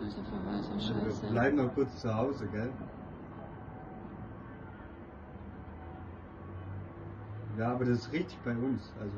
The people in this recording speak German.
Alter Verwalter, scheiße. Wir bleiben noch kurz zu Hause, gell? Ja, aber das ist richtig bei uns. Also